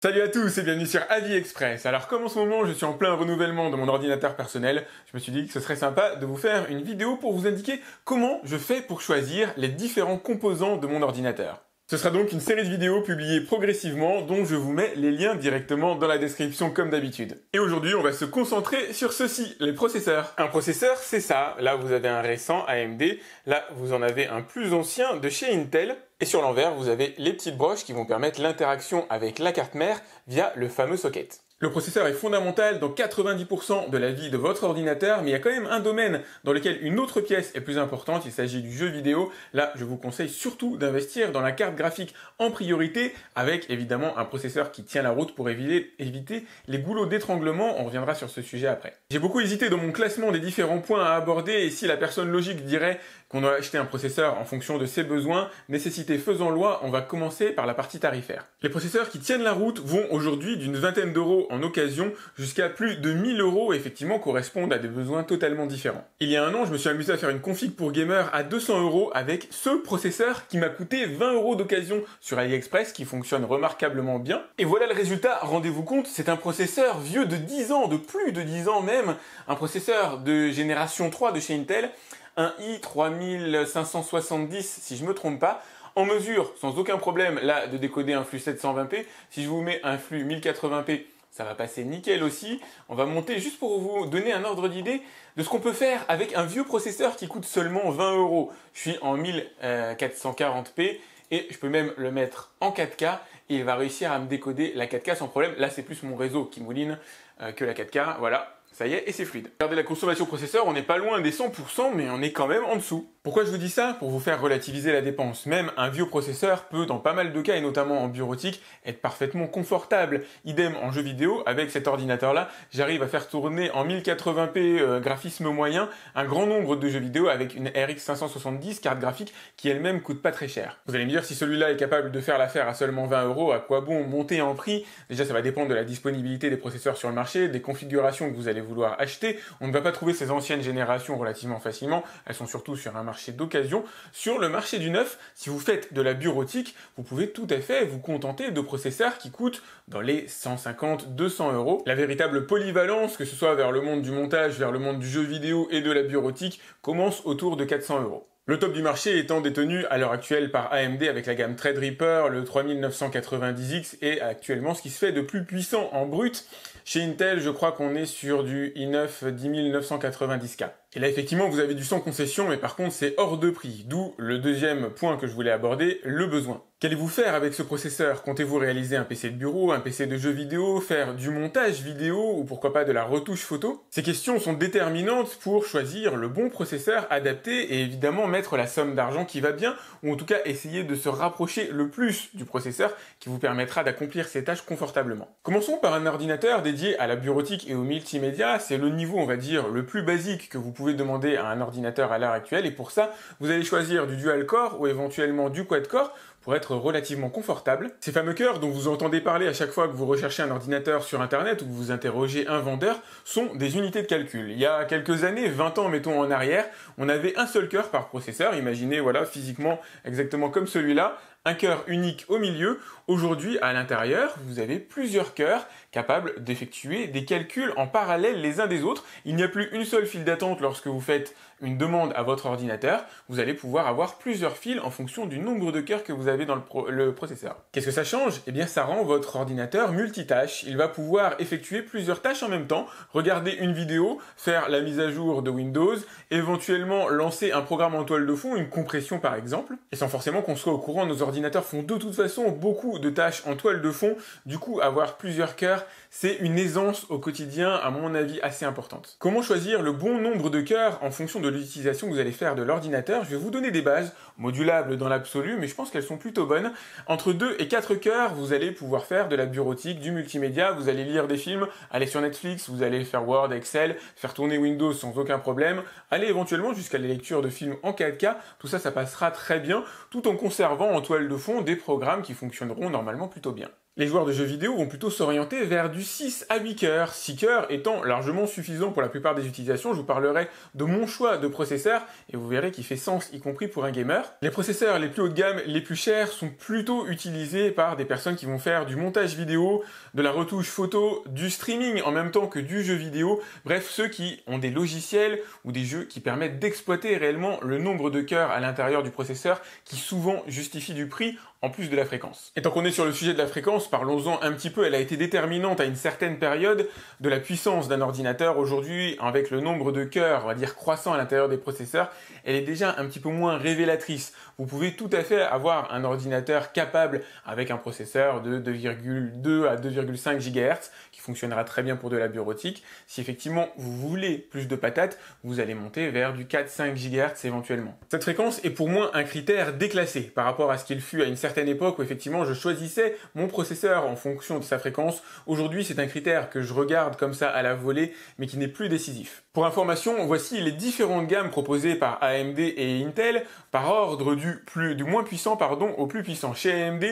Salut à tous et bienvenue sur AliExpress. Alors comme en ce moment je suis en plein renouvellement de mon ordinateur personnel, je me suis dit que ce serait sympa de vous faire une vidéo pour vous indiquer comment je fais pour choisir les différents composants de mon ordinateur. Ce sera donc une série de vidéos publiées progressivement dont je vous mets les liens directement dans la description comme d'habitude. Et aujourd'hui, on va se concentrer sur ceci, les processeurs. Un processeur, c'est ça. Là, vous avez un récent AMD. Là, vous en avez un plus ancien de chez Intel. Et sur l'envers, vous avez les petites broches qui vont permettre l'interaction avec la carte mère via le fameux socket. Le processeur est fondamental dans 90% de la vie de votre ordinateur, mais il y a quand même un domaine dans lequel une autre pièce est plus importante, il s'agit du jeu vidéo. Là, je vous conseille surtout d'investir dans la carte graphique en priorité, avec évidemment un processeur qui tient la route pour éviter, les goulots d'étranglement, on reviendra sur ce sujet après. J'ai beaucoup hésité dans mon classement des différents points à aborder, et si la personne logique dirait qu'on doit acheter un processeur en fonction de ses besoins, nécessité faisant loi, on va commencer par la partie tarifaire. Les processeurs qui tiennent la route vont aujourd'hui d'une vingtaine d'euros en occasion jusqu'à plus de 1000 euros effectivement correspondent à des besoins totalement différents. Il y a un an, je me suis amusé à faire une config pour gamer à 200 euros avec ce processeur qui m'a coûté 20 euros d'occasion sur AliExpress qui fonctionne remarquablement bien. Et voilà le résultat, rendez-vous compte, c'est un processeur vieux de 10 ans, de plus de 10 ans même, un processeur de génération 3 de chez Intel un i3570 si je me trompe pas, en mesure sans aucun problème là de décoder un flux 720p. Si je vous mets un flux 1080p, ça va passer nickel aussi. On va monter juste pour vous donner un ordre d'idée de ce qu'on peut faire avec un vieux processeur qui coûte seulement 20 euros. Je suis en 1440p et je peux même le mettre en 4K et il va réussir à me décoder la 4K sans problème. Là, c'est plus mon réseau qui mouline euh, que la 4K. Voilà, ça y est, et c'est fluide. Regardez la consommation processeur, on n'est pas loin des 100%, mais on est quand même en dessous. Pourquoi je vous dis ça? Pour vous faire relativiser la dépense. Même un vieux processeur peut, dans pas mal de cas, et notamment en bureautique, être parfaitement confortable. Idem en jeu vidéo, avec cet ordinateur-là, j'arrive à faire tourner en 1080p euh, graphisme moyen un grand nombre de jeux vidéo avec une RX 570 carte graphique qui elle-même coûte pas très cher. Vous allez me dire si celui-là est capable de faire l'affaire à seulement 20 euros, à quoi bon monter en prix? Déjà, ça va dépendre de la disponibilité des processeurs sur le marché, des configurations que vous allez vouloir acheter. On ne va pas trouver ces anciennes générations relativement facilement. Elles sont surtout sur un marché d'occasion. Sur le marché du neuf, si vous faites de la bureautique, vous pouvez tout à fait vous contenter de processeurs qui coûtent dans les 150-200 euros. La véritable polyvalence, que ce soit vers le monde du montage, vers le monde du jeu vidéo et de la bureautique, commence autour de 400 euros. Le top du marché étant détenu à l'heure actuelle par AMD avec la gamme Threadripper, le 3990X et actuellement ce qui se fait de plus puissant en brut. Chez Intel, je crois qu'on est sur du i9 10990K. Et là, effectivement, vous avez du sans concession, mais par contre, c'est hors de prix. D'où le deuxième point que je voulais aborder, le besoin. Qu'allez-vous faire avec ce processeur? Comptez-vous réaliser un PC de bureau, un PC de jeu vidéo, faire du montage vidéo ou pourquoi pas de la retouche photo? Ces questions sont déterminantes pour choisir le bon processeur adapté et évidemment mettre la somme d'argent qui va bien ou en tout cas essayer de se rapprocher le plus du processeur qui vous permettra d'accomplir ces tâches confortablement. Commençons par un ordinateur dédié à la bureautique et au multimédia. C'est le niveau, on va dire, le plus basique que vous pouvez demander à un ordinateur à l'heure actuelle et pour ça, vous allez choisir du dual core ou éventuellement du quad core pour être relativement confortable. Ces fameux cœurs dont vous entendez parler à chaque fois que vous recherchez un ordinateur sur internet ou que vous interrogez un vendeur sont des unités de calcul. Il y a quelques années, 20 ans mettons en arrière, on avait un seul cœur par processeur. Imaginez voilà physiquement exactement comme celui-là, un cœur unique au milieu. Aujourd'hui, à l'intérieur, vous avez plusieurs cœurs capables d'effectuer des calculs en parallèle les uns des autres. Il n'y a plus une seule file d'attente lorsque vous faites une demande à votre ordinateur. Vous allez pouvoir avoir plusieurs fils en fonction du nombre de cœurs que vous avez dans le, processeur. Qu'est-ce que ça change? Eh bien, ça rend votre ordinateur multitâche. Il va pouvoir effectuer plusieurs tâches en même temps, regarder une vidéo, faire la mise à jour de Windows, éventuellement lancer un programme en toile de fond, une compression par exemple. Et sans forcément qu'on soit au courant, nos ordinateurs font de toute façon beaucoup de tâches en toile de fond. Du coup, avoir plusieurs cœurs, c'est une aisance au quotidien, à mon avis, assez importante. Comment choisir le bon nombre de cœurs en fonction de l'utilisation que vous allez faire de l'ordinateur Je vais vous donner des bases, modulables dans l'absolu, mais je pense qu'elles sont plutôt bonnes. Entre 2 et 4 cœurs, vous allez pouvoir faire de la bureautique, du multimédia, vous allez lire des films, aller sur Netflix, vous allez faire Word, Excel, faire tourner Windows sans aucun problème, aller éventuellement jusqu'à la lecture de films en 4K, tout ça, ça passera très bien, tout en conservant en toile de fond des programmes qui fonctionneront normalement plutôt bien. Les joueurs de jeux vidéo vont plutôt s'orienter vers du 6 à 8 cœurs, 6 cœurs étant largement suffisant pour la plupart des utilisations. Je vous parlerai de mon choix de processeur et vous verrez qu'il fait sens, y compris pour un gamer. Les processeurs les plus haut de gamme, les plus chers, sont plutôt utilisés par des personnes qui vont faire du montage vidéo, de la retouche photo, du streaming en même temps que du jeu vidéo. Bref, ceux qui ont des logiciels ou des jeux qui permettent d'exploiter réellement le nombre de cœurs à l'intérieur du processeur qui souvent justifie du prix en plus de la fréquence. Et tant qu'on est sur le sujet de la fréquence, parlons-en un petit peu. Elle a été déterminante à une certaine période de la puissance d'un ordinateur. Aujourd'hui, avec le nombre de cœurs, on va dire croissant à l'intérieur des processeurs, elle est déjà un petit peu moins révélatrice. Vous pouvez tout à fait avoir un ordinateur capable avec un processeur de 2,2 à 2,5 GHz qui fonctionnera très bien pour de la bureautique. Si effectivement vous voulez plus de patates, vous allez monter vers du 4-5 GHz éventuellement. Cette fréquence est pour moi un critère déclassé par rapport à ce qu'il fut à une certaine certaine époque où effectivement je choisissais mon processeur en fonction de sa fréquence. Aujourd'hui, c'est un critère que je regarde comme ça à la volée, mais qui n'est plus décisif. Pour information, voici les différentes gammes proposées par AMD et Intel par ordre du plus, du moins puissant, pardon, au plus puissant. Chez AMD,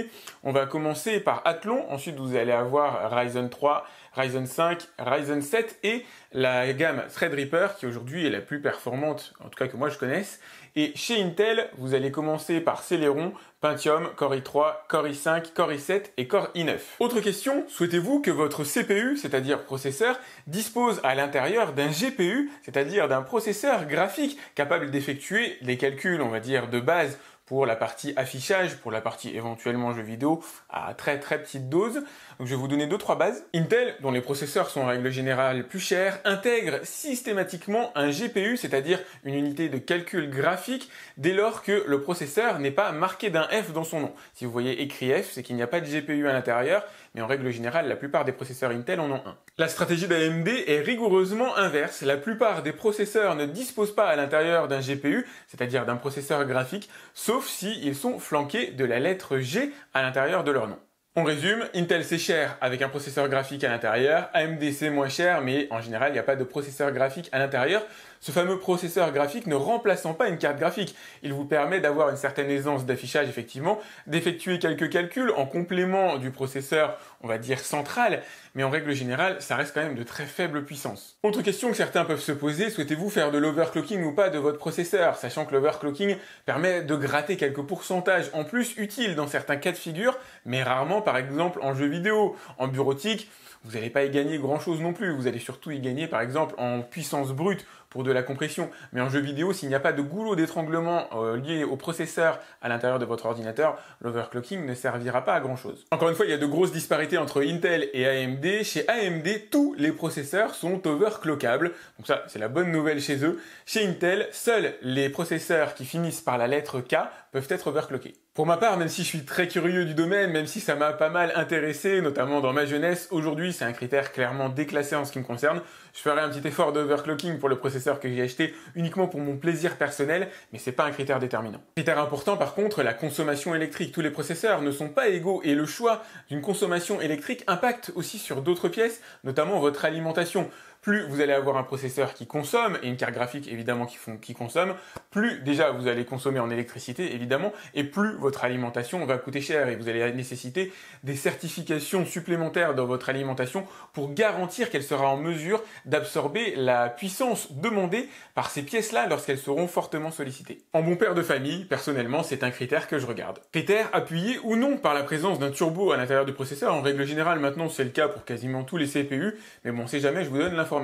on va commencer par Athlon, ensuite vous allez avoir Ryzen 3, Ryzen 5, Ryzen 7 et la gamme Threadripper qui aujourd'hui est la plus performante, en tout cas que moi je connaisse. Et chez Intel, vous allez commencer par Celeron, Pentium, Core i3, Core i5, Core i7 et Core i9. Autre question, souhaitez-vous que votre CPU, c'est-à-dire processeur, dispose à l'intérieur d'un GPU, c'est-à-dire d'un processeur graphique capable d'effectuer des calculs, on va dire, de base pour la partie affichage, pour la partie éventuellement jeux vidéo à très très petite dose. Donc je vais vous donner deux trois bases. Intel, dont les processeurs sont en règle générale plus chers, intègre systématiquement un GPU, c'est-à-dire une unité de calcul graphique, dès lors que le processeur n'est pas marqué d'un F dans son nom. Si vous voyez écrit F, c'est qu'il n'y a pas de GPU à l'intérieur, mais en règle générale, la plupart des processeurs Intel en ont un. La stratégie d'AMD est rigoureusement inverse. La plupart des processeurs ne disposent pas à l'intérieur d'un GPU, c'est-à-dire d'un processeur graphique, sauf s'ils sont flanqués de la lettre G à l'intérieur de leur nom. On résume, Intel c'est cher avec un processeur graphique à l'intérieur, AMD c'est moins cher mais en général il n'y a pas de processeur graphique à l'intérieur. Ce fameux processeur graphique ne remplaçant pas une carte graphique, il vous permet d'avoir une certaine aisance d'affichage effectivement, d'effectuer quelques calculs en complément du processeur on va dire central, mais en règle générale ça reste quand même de très faible puissance. Autre question que certains peuvent se poser, souhaitez-vous faire de l'overclocking ou pas de votre processeur, sachant que l'overclocking permet de gratter quelques pourcentages en plus utiles dans certains cas de figure, mais rarement par exemple en jeu vidéo, en bureautique, vous n'allez pas y gagner grand chose non plus. Vous allez surtout y gagner par exemple en puissance brute pour de la compression. Mais en jeu vidéo, s'il n'y a pas de goulot d'étranglement euh, lié au processeur à l'intérieur de votre ordinateur, l'overclocking ne servira pas à grand chose. Encore une fois, il y a de grosses disparités entre Intel et AMD. Chez AMD, tous les processeurs sont overclockables. Donc ça, c'est la bonne nouvelle chez eux. Chez Intel, seuls les processeurs qui finissent par la lettre K peuvent être overclockés. Pour ma part, même si je suis très curieux du domaine, même si ça m'a pas mal intéressé, notamment dans ma jeunesse, aujourd'hui c'est un critère clairement déclassé en ce qui me concerne. Je ferai un petit effort d'overclocking pour le processeur que j'ai acheté uniquement pour mon plaisir personnel, mais c'est pas un critère déterminant. Critère important par contre, la consommation électrique. Tous les processeurs ne sont pas égaux et le choix d'une consommation électrique impacte aussi sur d'autres pièces, notamment votre alimentation plus vous allez avoir un processeur qui consomme, et une carte graphique évidemment qui, consomme, plus déjà vous allez consommer en électricité évidemment, et plus votre alimentation va coûter cher, et vous allez nécessiter des certifications supplémentaires dans votre alimentation pour garantir qu'elle sera en mesure d'absorber la puissance demandée par ces pièces-là lorsqu'elles seront fortement sollicitées. En bon père de famille, personnellement, c'est un critère que je regarde. Critère appuyé ou non par la présence d'un turbo à l'intérieur du processeur. En règle générale, maintenant, c'est le cas pour quasiment tous les CPU, mais bon, sait jamais, je vous donne l'information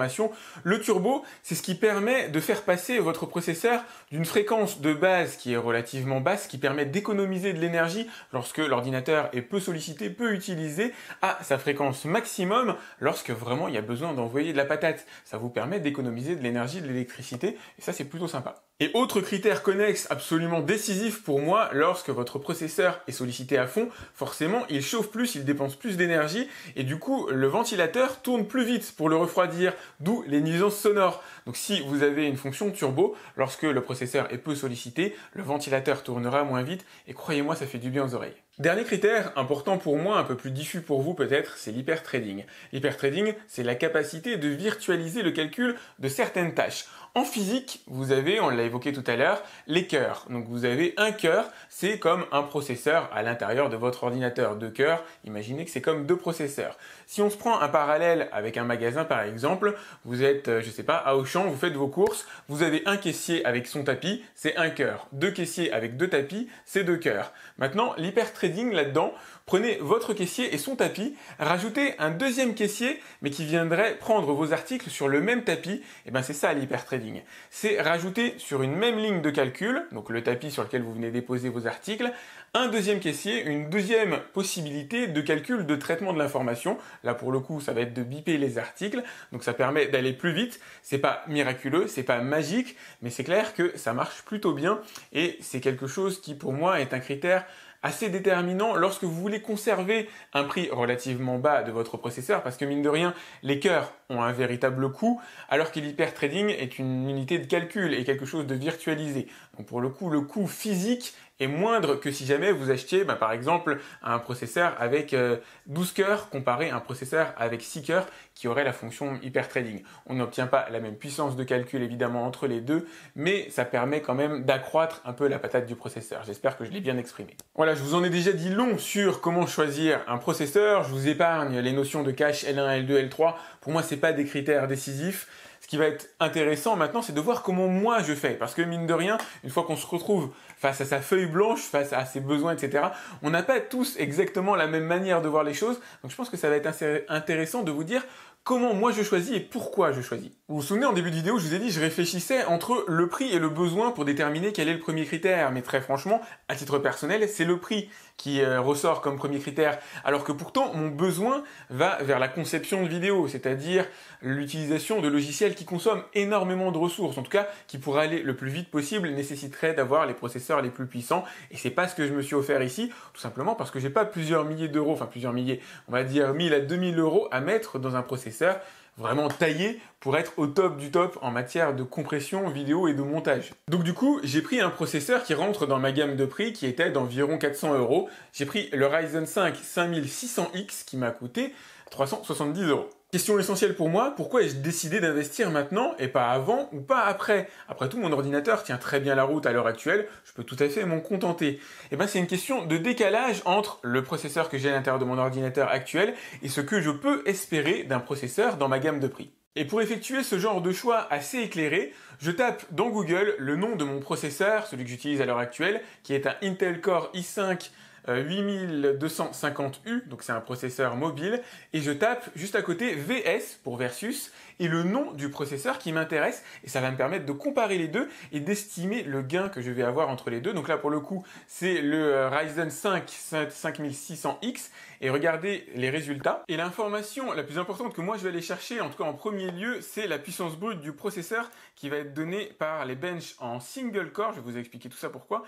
le turbo, c'est ce qui permet de faire passer votre processeur d'une fréquence de base qui est relativement basse, qui permet d'économiser de l'énergie lorsque l'ordinateur est peu sollicité, peu utilisé, à sa fréquence maximum lorsque vraiment il y a besoin d'envoyer de la patate. Ça vous permet d'économiser de l'énergie, de l'électricité, et ça c'est plutôt sympa. Et autre critère connexe absolument décisif pour moi, lorsque votre processeur est sollicité à fond, forcément il chauffe plus, il dépense plus d'énergie, et du coup le ventilateur tourne plus vite pour le refroidir, d'où les nuisances sonores. Donc si vous avez une fonction turbo, lorsque le processeur est peu sollicité, le ventilateur tournera moins vite, et croyez-moi ça fait du bien aux oreilles. Dernier critère important pour moi, un peu plus diffus pour vous peut-être, c'est l'hypertrading. L'hypertrading, c'est la capacité de virtualiser le calcul de certaines tâches. En physique, vous avez, on l'a évoqué tout à l'heure, les cœurs. Donc vous avez un cœur, c'est comme un processeur à l'intérieur de votre ordinateur. Deux cœurs, imaginez que c'est comme deux processeurs. Si on se prend un parallèle avec un magasin par exemple, vous êtes, euh, je sais pas, à Auchan, vous faites vos courses, vous avez un caissier avec son tapis, c'est un cœur. Deux caissiers avec deux tapis, c'est deux cœurs. Maintenant, l'hypertrading là-dedans, Prenez votre caissier et son tapis, rajoutez un deuxième caissier, mais qui viendrait prendre vos articles sur le même tapis. Et eh bien c'est ça l'hypertrading. C'est rajouter sur une même ligne de calcul, donc le tapis sur lequel vous venez déposer vos articles, un deuxième caissier, une deuxième possibilité de calcul de traitement de l'information. Là pour le coup, ça va être de biper les articles, donc ça permet d'aller plus vite. C'est pas miraculeux, c'est pas magique, mais c'est clair que ça marche plutôt bien et c'est quelque chose qui pour moi est un critère assez déterminant lorsque vous voulez conserver un prix relativement bas de votre processeur, parce que mine de rien, les cœurs ont un véritable coût, alors que l'hypertrading est une unité de calcul et quelque chose de virtualisé. Donc pour le coup, le coût physique moindre que si jamais vous achetiez bah, par exemple un processeur avec 12 euh, cœurs comparé à un processeur avec 6 cœurs qui aurait la fonction hyper trading. On n'obtient pas la même puissance de calcul évidemment entre les deux, mais ça permet quand même d'accroître un peu la patate du processeur. J'espère que je l'ai bien exprimé. Voilà, je vous en ai déjà dit long sur comment choisir un processeur. Je vous épargne les notions de cache L1, L2, L3. Pour moi, c'est pas des critères décisifs. Ce qui va être intéressant maintenant, c'est de voir comment moi je fais. Parce que mine de rien, une fois qu'on se retrouve face à sa feuille blanche, face à ses besoins, etc., on n'a pas tous exactement la même manière de voir les choses. Donc je pense que ça va être intéressant de vous dire comment moi je choisis et pourquoi je choisis. Vous vous souvenez en début de vidéo, je vous ai dit je réfléchissais entre le prix et le besoin pour déterminer quel est le premier critère, mais très franchement, à titre personnel, c'est le prix qui euh, ressort comme premier critère, alors que pourtant mon besoin va vers la conception de vidéos, c'est-à-dire l'utilisation de logiciels qui consomment énormément de ressources, en tout cas qui pour aller le plus vite possible nécessiterait d'avoir les processeurs les plus puissants, et c'est pas ce que je me suis offert ici, tout simplement parce que j'ai pas plusieurs milliers d'euros, enfin plusieurs milliers, on va dire 1000 à 2000 euros à mettre dans un processeur vraiment taillé pour être au top du top en matière de compression vidéo et de montage. Donc du coup, j'ai pris un processeur qui rentre dans ma gamme de prix qui était d'environ 400 euros. J'ai pris le Ryzen 5 5600X qui m'a coûté 370 euros. Question essentielle pour moi, pourquoi ai-je décidé d'investir maintenant et pas avant ou pas après? Après tout, mon ordinateur tient très bien la route à l'heure actuelle, je peux tout à fait m'en contenter. Et eh bien c'est une question de décalage entre le processeur que j'ai à l'intérieur de mon ordinateur actuel et ce que je peux espérer d'un processeur dans ma gamme de prix. Et pour effectuer ce genre de choix assez éclairé, je tape dans Google le nom de mon processeur, celui que j'utilise à l'heure actuelle, qui est un Intel Core i5 8250U, euh, donc c'est un processeur mobile, et je tape juste à côté VS pour versus et le nom du processeur qui m'intéresse, et ça va me permettre de comparer les deux et d'estimer le gain que je vais avoir entre les deux. Donc là pour le coup c'est le euh, Ryzen 5 5600X, et regardez les résultats. Et l'information la plus importante que moi je vais aller chercher, en tout cas en premier lieu, c'est la puissance brute du processeur qui va être donnée par les benches en single core, je vais vous expliquer tout ça pourquoi.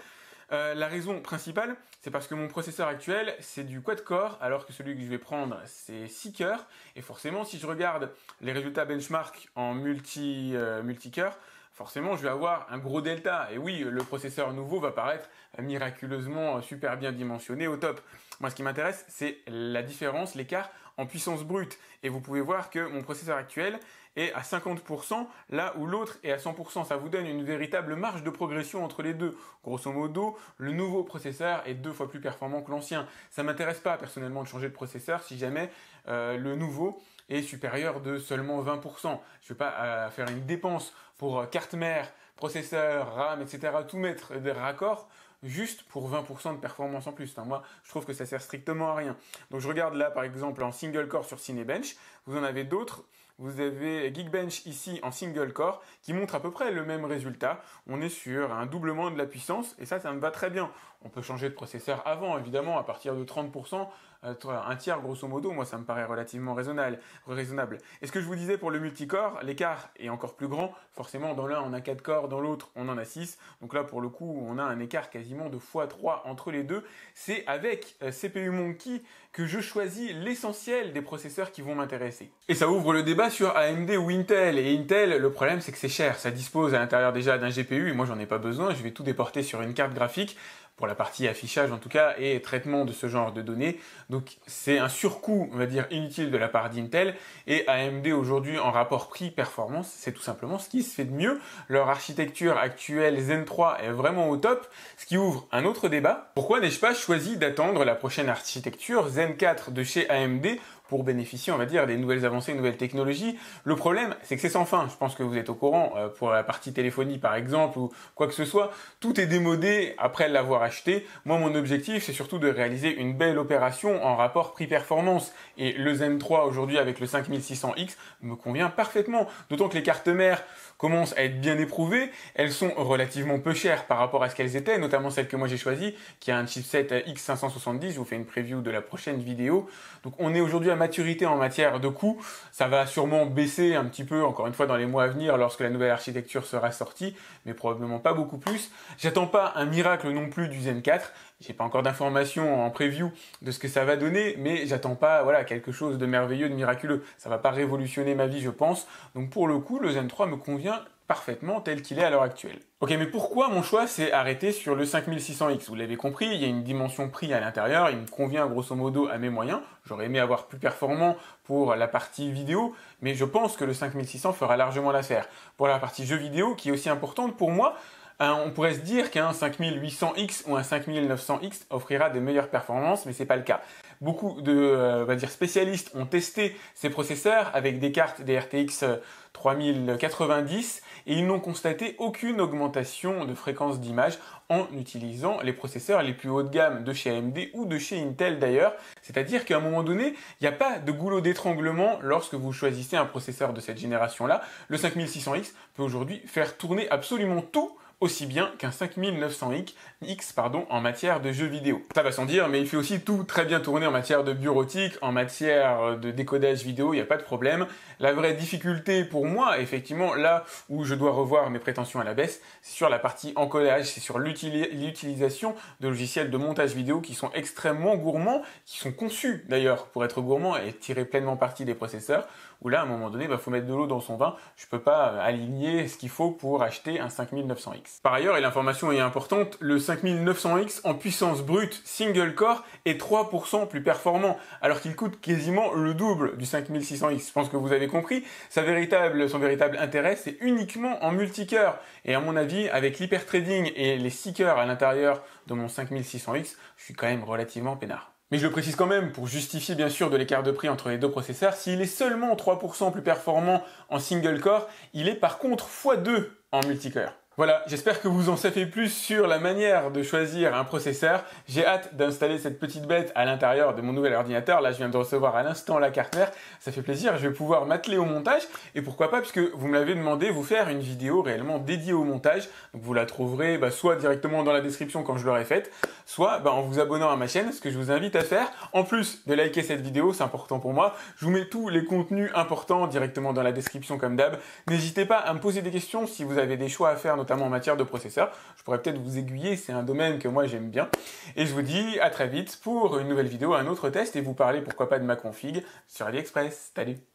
Euh, la raison principale, c'est parce que mon processeur actuel, c'est du quad-core, alors que celui que je vais prendre, c'est 6 cœurs. Et forcément, si je regarde les résultats benchmark en multi, euh, multi-cœur, forcément, je vais avoir un gros delta. Et oui, le processeur nouveau va paraître miraculeusement super bien dimensionné au top. Moi, ce qui m'intéresse, c'est la différence, l'écart en puissance brute. Et vous pouvez voir que mon processeur actuel est à 50%, là où l'autre est à 100%. Ça vous donne une véritable marge de progression entre les deux. Grosso modo, le nouveau processeur est deux fois plus performant que l'ancien. Ça m'intéresse pas personnellement de changer de processeur si jamais euh, le nouveau est supérieur de seulement 20%. Je ne vais pas euh, faire une dépense pour euh, carte mère, processeur, RAM, etc. Tout mettre des raccords juste pour 20% de performance en plus. moi, je trouve que ça sert strictement à rien. Donc je regarde là, par exemple, en single core sur Cinebench. Vous en avez d'autres. Vous avez Geekbench ici en single core qui montre à peu près le même résultat. On est sur un doublement de la puissance et ça, ça me va très bien. On peut changer de processeur avant, évidemment, à partir de 30%. Euh, un tiers grosso modo, moi ça me paraît relativement raisonnable. Et ce que je vous disais pour le multicore, l'écart est encore plus grand. Forcément, dans l'un on a 4 corps, dans l'autre on en a 6. Donc là pour le coup, on a un écart quasiment de x3 entre les deux. C'est avec euh, CPU Monkey que je choisis l'essentiel des processeurs qui vont m'intéresser. Et ça ouvre le débat sur AMD ou Intel. Et Intel, le problème c'est que c'est cher. Ça dispose à l'intérieur déjà d'un GPU et moi j'en ai pas besoin. Je vais tout déporter sur une carte graphique. Pour la partie affichage en tout cas, et traitement de ce genre de données. Donc c'est un surcoût, on va dire, inutile de la part d'Intel. Et AMD aujourd'hui, en rapport prix-performance, c'est tout simplement ce qui se fait de mieux. Leur architecture actuelle Zen 3 est vraiment au top, ce qui ouvre un autre débat. Pourquoi n'ai-je pas choisi d'attendre la prochaine architecture Zen 4 de chez AMD pour bénéficier, on va dire, des nouvelles avancées, des nouvelles technologies. Le problème, c'est que c'est sans fin. Je pense que vous êtes au courant, euh, pour la partie téléphonie par exemple, ou quoi que ce soit, tout est démodé après l'avoir acheté. Moi, mon objectif, c'est surtout de réaliser une belle opération en rapport prix-performance. Et le Zen 3 aujourd'hui avec le 5600X me convient parfaitement. D'autant que les cartes mères commencent à être bien éprouvées. Elles sont relativement peu chères par rapport à ce qu'elles étaient, notamment celle que moi j'ai choisie, qui a un chipset X570. Je vous fais une preview de la prochaine vidéo. Donc on est aujourd'hui à maturité en matière de coût. Ça va sûrement baisser un petit peu, encore une fois, dans les mois à venir lorsque la nouvelle architecture sera sortie, mais probablement pas beaucoup plus. J'attends pas un miracle non plus du Zen 4. J'ai pas encore d'informations en preview de ce que ça va donner, mais j'attends pas voilà quelque chose de merveilleux, de miraculeux. Ça va pas révolutionner ma vie, je pense. Donc pour le coup, le Zen 3 me convient parfaitement tel qu'il est à l'heure actuelle. Ok, mais pourquoi mon choix s'est arrêté sur le 5600X Vous l'avez compris, il y a une dimension prix à l'intérieur, il me convient grosso modo à mes moyens. J'aurais aimé avoir plus performant pour la partie vidéo, mais je pense que le 5600 fera largement l'affaire. Pour la partie jeu vidéo, qui est aussi importante pour moi, on pourrait se dire qu'un 5800X ou un 5900X offrira de meilleures performances, mais c'est pas le cas. Beaucoup de euh, dire spécialistes ont testé ces processeurs avec des cartes des RTX 3090 et ils n'ont constaté aucune augmentation de fréquence d'image en utilisant les processeurs les plus haut de gamme de chez AMD ou de chez Intel d'ailleurs. C'est-à-dire qu'à un moment donné, il n'y a pas de goulot d'étranglement lorsque vous choisissez un processeur de cette génération-là. Le 5600X peut aujourd'hui faire tourner absolument tout aussi bien qu'un 5900X pardon, en matière de jeux vidéo. Ça va sans dire, mais il fait aussi tout très bien tourner en matière de bureautique, en matière de décodage vidéo, il n'y a pas de problème. La vraie difficulté pour moi, effectivement, là où je dois revoir mes prétentions à la baisse, c'est sur la partie encodage, c'est sur l'utilisation de logiciels de montage vidéo qui sont extrêmement gourmands, qui sont conçus d'ailleurs pour être gourmands et tirer pleinement parti des processeurs, où là, à un moment donné, il bah, faut mettre de l'eau dans son vin. Je ne peux pas aligner ce qu'il faut pour acheter un 5900X. Par ailleurs, et l'information est importante, le 5900X en puissance brute single core est 3% plus performant, alors qu'il coûte quasiment le double du 5600X. Je pense que vous avez compris. Sa véritable, son véritable intérêt, c'est uniquement en multicœur. Et à mon avis, avec l'hypertrading et les 6 cœurs à l'intérieur de mon 5600X, je suis quand même relativement peinard. Mais je le précise quand même pour justifier bien sûr de l'écart de prix entre les deux processeurs, s'il est seulement 3% plus performant en single core, il est par contre x2 en multicœur. Voilà, j'espère que vous en savez plus sur la manière de choisir un processeur. J'ai hâte d'installer cette petite bête à l'intérieur de mon nouvel ordinateur. Là, je viens de recevoir à l'instant la carte mère. Ça fait plaisir, je vais pouvoir m'atteler au montage. Et pourquoi pas, puisque vous me l'avez demandé, vous faire une vidéo réellement dédiée au montage. Vous la trouverez bah, soit directement dans la description quand je l'aurai faite, soit bah, en vous abonnant à ma chaîne, ce que je vous invite à faire. En plus de liker cette vidéo, c'est important pour moi. Je vous mets tous les contenus importants directement dans la description comme d'hab. N'hésitez pas à me poser des questions si vous avez des choix à faire notamment en matière de processeur. Je pourrais peut-être vous aiguiller, c'est un domaine que moi j'aime bien. Et je vous dis à très vite pour une nouvelle vidéo, un autre test et vous parler pourquoi pas de ma config sur AliExpress. Salut